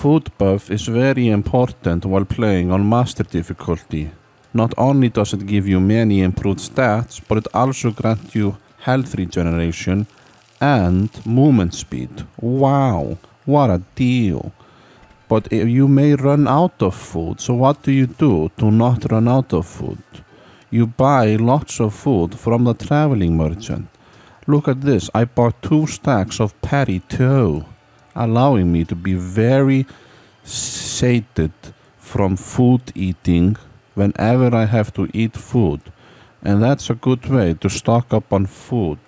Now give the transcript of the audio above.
food buff is very important while playing on master difficulty. Not only does it give you many improved stats, but it also grants you health regeneration and movement speed. Wow, what a deal. But you may run out of food, so what do you do to not run out of food? You buy lots of food from the traveling merchant. Look at this, I bought two stacks of Pad Thai too allowing me to be very sated from food eating whenever I have to eat food. And that's a good way to stock up on food.